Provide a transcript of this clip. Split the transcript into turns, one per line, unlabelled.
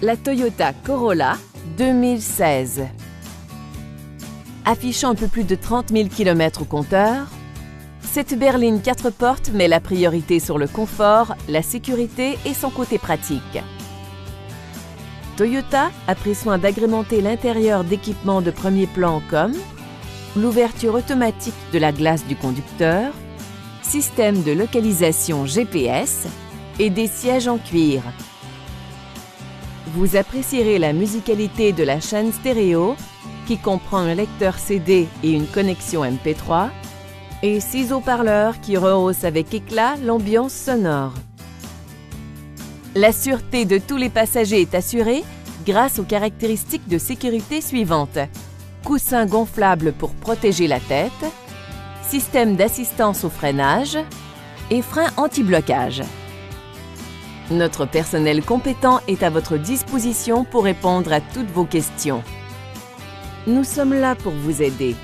la Toyota Corolla 2016. Affichant un peu plus de 30 000 km au compteur, cette berline 4 portes met la priorité sur le confort, la sécurité et son côté pratique. Toyota a pris soin d'agrémenter l'intérieur d'équipements de premier plan comme l'ouverture automatique de la glace du conducteur, système de localisation GPS et des sièges en cuir. Vous apprécierez la musicalité de la chaîne stéréo qui comprend un lecteur CD et une connexion MP3 et six haut-parleurs qui rehaussent avec éclat l'ambiance sonore. La sûreté de tous les passagers est assurée grâce aux caractéristiques de sécurité suivantes. Coussin gonflable pour protéger la tête, système d'assistance au freinage et frein anti-blocage. Notre personnel compétent est à votre disposition pour répondre à toutes vos questions. Nous sommes là pour vous aider.